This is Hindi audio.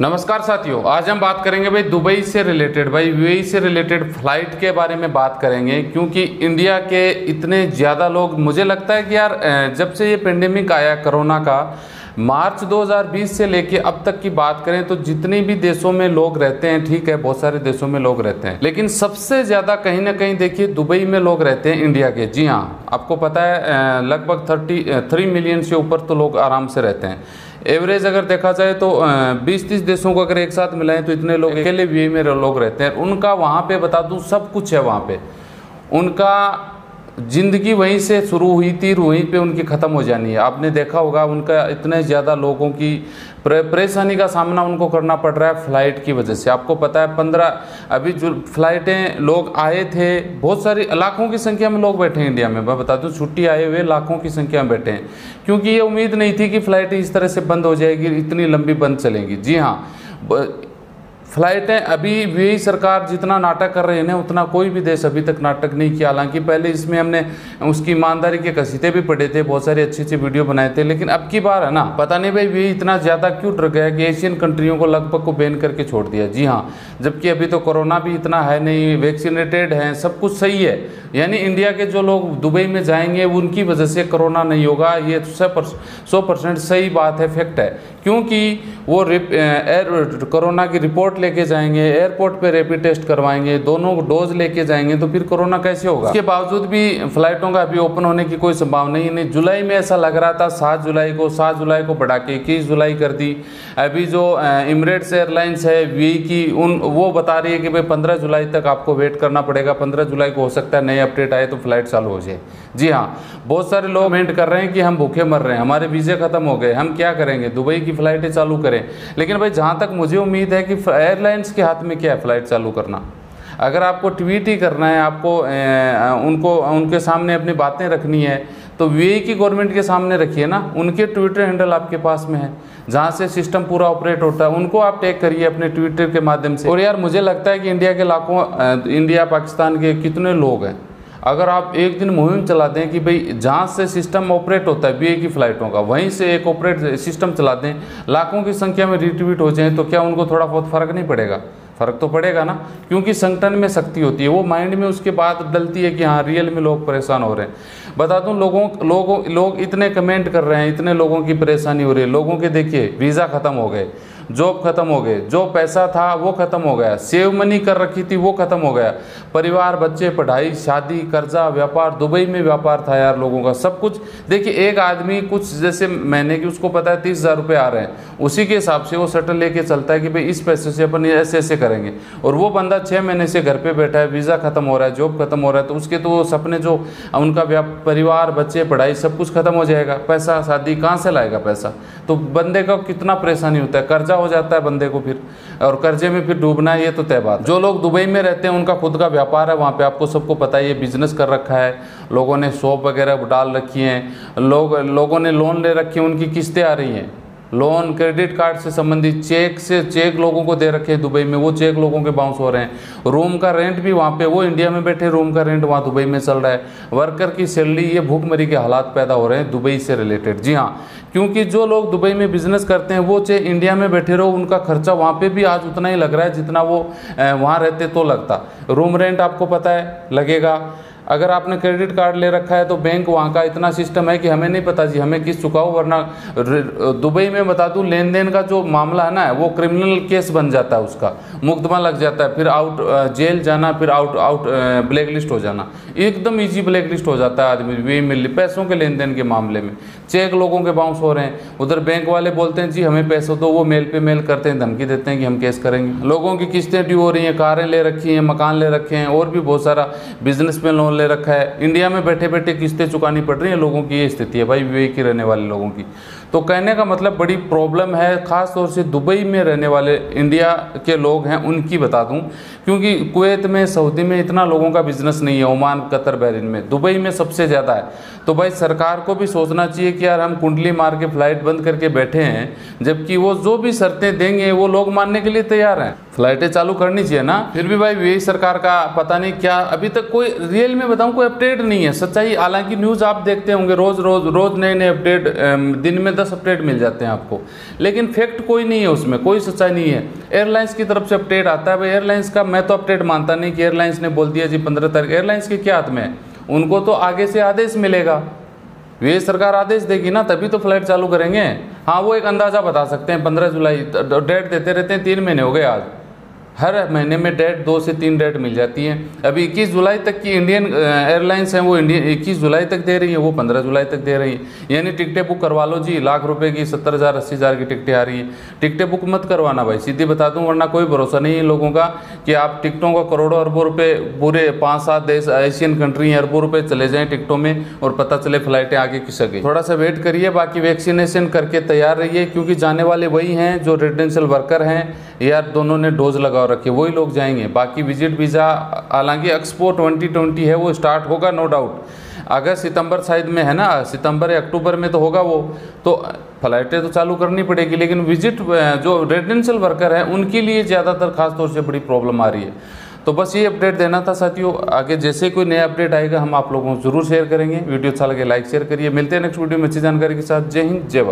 नमस्कार साथियों, आज हम बात करेंगे भाई दुबई से रिलेटेड भाई यूएई से रिलेटेड फ़्लाइट के बारे में बात करेंगे, क्योंकि इंडिया के इतने ज़्यादा लोग, मुझे लगता है कि यार जब से ये पेंडेमिक आया कोरोना का, मार्च 2020 से लेके अब तक की बात करें तो जितने भी देशों में लोग रहते हैं, ठीक है, बहुत सारे देशों में लोग रहते हैं, लेकिन सबसे ज़्यादा कहीं ना कहीं देखिए दुबई में लोग रहते हैं इंडिया के। जी हाँ आपको पता है लगभग थर्टी थ्री मिलियन से ऊपर तो लोग आराम से रहते हैं। एवरेज अगर देखा जाए तो बीस तीस देशों को अगर एक साथ मिलाएँ तो इतने लोग अकेले वी में लोग रहते हैं। उनका वहाँ पे बता दूँ, सब कुछ है वहाँ पे। उनका ज़िंदगी वहीं से शुरू हुई थी, वहीं पे उनकी ख़त्म हो जानी है। आपने देखा होगा, उनका इतने ज़्यादा लोगों की परेशानी का सामना उनको करना पड़ रहा है फ़्लाइट की वजह से। आपको पता है, पंद्रह, अभी जो फ्लाइटें लोग आए थे, बहुत सारी, लाखों की संख्या में लोग बैठे हैं इंडिया में। मैं बता दूँ, छुट्टी आए हुए लाखों की संख्या में बैठे हैं। क्योंकि ये उम्मीद नहीं थी कि फ्लाइटें इस तरह से बंद हो जाएगी, इतनी लंबी बंद चलेंगी। जी हाँ फ्लाइटें अभी वी सरकार जितना नाटक कर रहे हैं ना, उतना कोई भी देश अभी तक नाटक नहीं किया। हालाँकि पहले इसमें हमने उसकी ईमानदारी के कसीदे भी पढ़े थे, बहुत सारे अच्छे अच्छे वीडियो बनाए थे, लेकिन अब की बार है ना, पता नहीं भाई वी इतना ज़्यादा क्यों डर गया कि एशियन कंट्रियों को लगभग को बैन करके छोड़ दिया। जी हाँ जबकि अभी तो कोरोना भी इतना है नहीं, वैक्सीनेटेड हैं, सब कुछ सही है। यानी इंडिया के जो लोग दुबई में जाएँगे, उनकी वजह से कोरोना नहीं होगा, ये सौ परसेंट सही बात है, फैक्ट है। क्योंकि वो एयर कोरोना की रिपोर्ट लेके जाएँगे एयरपोर्ट पे रैपिड टेस्ट करवाएँगे, दोनों डोज लेके जाएँगे तो फिर कोरोना कैसे होगा? इसके बावजूद भी फ्लाइटों का अभी ओपन होने की कोई संभावना ही नहीं। जुलाई में ऐसा लग रहा था, सात जुलाई को, सात जुलाई को बढ़ा के इक्कीस जुलाई कर दी। अभी जो इमरेट्स एयरलाइंस है वी की, उन, वो बता रही है कि भाई पंद्रह जुलाई तक आपको वेट करना पड़ेगा। पंद्रह जुलाई को हो सकता है नए अपडेट आए तो फ़्लाइट चालू हो जाए। जी हाँ बहुत सारे लोग कमेंट कर रहे हैं कि हम भूखे मर रहे हैं, हमारे वीज़े ख़त्म हो गए, हम क्या करेंगे? दुबई की फ़्लाइटें चालू करें। लेकिन भाई जहाँ तक मुझे उम्मीद है कि एयरलाइंस के हाथ में क्या है? फ़्लाइट चालू करना। अगर आपको ट्वीट ही करना है आपको ए, उनको उनके सामने अपनी बातें रखनी है तो वी की गवर्नमेंट के सामने रखिए ना। उनके ट्विटर हैंडल आपके पास में है जहाँ से सिस्टम पूरा ऑपरेट होता है। उनको आप टैग करिए अपने ट्विटर के माध्यम से। और यार मुझे लगता है कि इंडिया के लाखों इंडिया पाकिस्तान के कितने लोग हैं। अगर आप एक दिन मुहिम चला दें कि भाई जहाँ से सिस्टम ऑपरेट होता है, बीए की फ़्लाइटों का, वहीं से एक ऑपरेट सिस्टम चला दें, लाखों की संख्या में रिट्वीट हो जाएँ तो क्या उनको थोड़ा बहुत फ़र्क नहीं पड़ेगा? फ़र्क तो पड़ेगा ना, क्योंकि संगठन में शक्ति होती है, वो माइंड में उसके बाद डलती है कि हाँ रियल में लोग परेशान हो रहे हैं। बता दूँ, लोगों लोगों, लोग इतने कमेंट कर रहे हैं, इतने लोगों की परेशानी हो रही है, लोगों के देखिए, वीज़ा ख़त्म हो गए। जॉब खत्म हो गए, जो पैसा था वो खत्म हो गया सेव मनी कर रखी थी वो खत्म हो गया। परिवार, बच्चे, पढ़ाई, शादी, कर्जा, व्यापार, दुबई में व्यापार था यार लोगों का, सब कुछ। देखिए, एक आदमी कुछ जैसे महीने की उसको पता है तीस हज़ार रुपये आ रहे हैं। उसी के हिसाब से वो शटल लेके चलता है कि भाई इस पैसे से अपन ऐसे ऐसे करेंगे। और वो बंदा छः महीने से घर पर बैठा है वीज़ा खत्म हो रहा है जॉब खत्म हो रहा है तो उसके तो सपने जो उनका परिवार, बच्चे, पढ़ाई सब कुछ खत्म हो जाएगा। पैसा, शादी, कहाँ से लाएगा पैसा? तो बंदे का कितना परेशानी होता है, कर्जा हो जाता है बंदे को फिर। और कर्जे में फिर डूबना ये तो तय बात जो लोग दुबई में रहते हैं, उनका खुद का व्यापार है, वहाँ पे आपको सबको पता है, ये बिज़नेस कर रखा है। लोगों ने शॉप वगैरह डाल रखी हैं। लोग, लोगों ने लोन ले रखी है, उनकी किस्तें आ रही हैं। लोन क्रेडिट कार्ड से संबंधित चेक से चेक लोगों को दे रखे हैं दुबई में। वो चेक लोगों के बाउंस हो रहे हैं। रूम का रेंट भी वहाँ पे, वो इंडिया में बैठे रूम का रेंट वहाँ दुबई में चल रहा है। वर्कर की सैलरी ये भूखमरी के हालात पैदा हो रहे हैं दुबई से रिलेटेड जी हाँ क्योंकि जो लोग दुबई में बिज़नेस करते हैं, वो चाहे इंडिया में बैठे रहो, उनका खर्चा वहाँ पे भी आज उतना ही लग रहा है जितना वो वहाँ रहते तो लगता। रूम रेंट आपको पता है, लगेगा। अगर आपने क्रेडिट कार्ड ले रखा है तो बैंक वहाँ का इतना सिस्टम है कि हमें नहीं पता जी, हमें किस चुकाओ वरना दुबई में बता दूँ लेन देन का जो मामला है ना, वो क्रिमिनल केस बन जाता है उसका। मुकदमा लग जाता है, फिर आउट जेल जाना, फिर आउट आउट ब्लैक लिस्ट हो जाना। एकदम ईजी ब्लैक लिस्ट हो जाता है आदमी, वे मिल, पैसों के लेन देन के मामले में। चेक लोगों के बाउंस हो रहे हैं। उधर बैंक वाले बोलते हैं, जी, हमें पैसों दो, वो मेल पे मेल करते हैं, धमकी देते हैं कि हम केस करेंगे। लोगों की किस्तें ड्यू हो रही हैं, कारें ले रखी हैं, मकान ले रखे हैं, और भी बहुत सारा बिज़नेस में लोन ले रखा है। इंडिया में बैठे बैठे किस्तें चुकानी पड़ रही हैं लोगों की, ये स्थिति है। भाई विवेक की रहने वाले लोगों की। तो कहने का मतलब बड़ी प्रॉब्लम है, ख़ास तौर से दुबई में रहने वाले इंडिया के लोग हैं, उनकी बता दूँ, क्योंकि कुवैत में, सऊदी में इतना लोगों का बिज़नेस नहीं है, ओमान, कतर, बहरीन में। दुबई में सबसे ज़्यादा है। तो भाई सरकार को भी सोचना चाहिए कि यार हम कुंडली मार के फ़्लाइट बंद करके बैठे हैं, जबकि वो जो भी शर्तें देंगे, वो लोग मानने के लिए तैयार हैं। फ्लाइटें चालू करनी चाहिए ना। फिर भी भाई यही सरकार का पता नहीं क्या, अभी तक कोई रियल में बताऊँ, कोई अपडेट नहीं है। सच्चाई, हालाँकि न्यूज़ आप देखते होंगे, रोज़ रोज़ रोज़ नए नए अपडेट दिन में दस अपडेट मिल जाते हैं आपको। लेकिन फैक्ट कोई नहीं है उसमें, कोई सच्चाई नहीं है। एयरलाइंस की तरफ़ से अपडेट आता है। भाई एयरलाइंस का मैं तो अपडेट मानता नहीं कि एयरलाइंस ने बोल दिया जी पंद्रह तारीख एयरलाइंस के क्या हाथ में उनको तो आगे से आदेश मिलेगा। वे सरकार आदेश देगी ना, तभी तो फ़्लाइट चालू करेंगे। हाँ वो एक अंदाज़ा बता सकते हैं, पंद्रह जुलाई, डेट देते रहते हैं, तीन महीने हो गए आज। हर महीने में डेट दो से तीन डेट मिल जाती है। अभी 21 जुलाई तक की इंडियन एयरलाइंस हैं, वो इंडियन 21 जुलाई तक दे रही है, वो 15 जुलाई तक दे रही है। यानी टिकटें बुक करवा लो जी, लाख रुपए की, सत्तर हज़ार, अस्सी हज़ार की टिकटें आ रही हैं। टिकटें बुक मत करवाना भाई, सीधी बता दूँ, वरना कोई भरोसा नहीं है लोगों का कि आप टिकटों का करोड़ों अरबों रुपये पूरे पाँच, सात देश, एशियन कंट्री हैं, अरबों रुपये चले जाएँ टिकटों में और पता चले फ्लाइटें आगे किस गई। थोड़ा सा वेट करिए, बाकी वैक्सीनेशन करके तैयार रहिए, क्योंकि जाने वाले वही हैं जो रेजिडेंशियल वर्कर हैं। यार, दोनों ने डोज लगा रखे, वही लोग जाएँगे। बाकी विज़िट वीज़ा, हालाँकि एक्सपो 2020 है, वो स्टार्ट होगा, नो डाउट। अगस्त सितंबर साइड में है ना, सितंबर या अक्टूबर में तो होगा वो। तो फ्लाइटें तो चालू करनी पड़ेगी, लेकिन विज़िट जो रेजिडेंशियल वर्कर हैं, उनके लिए ज़्यादातर खासतौर से बड़ी प्रॉब्लम आ रही है। तो बस ये अपडेट देना था साथियों। आगे जैसे कोई नया अपडेट आएगा, हम आप लोगों को ज़रूर शेयर करेंगे। वीडियो अच्छा लगे, लाइक शेयर करिए। मिलते हैं नेक्स्ट वीडियो में अच्छी जानकारी के साथ। जय हिंद, जय भारत।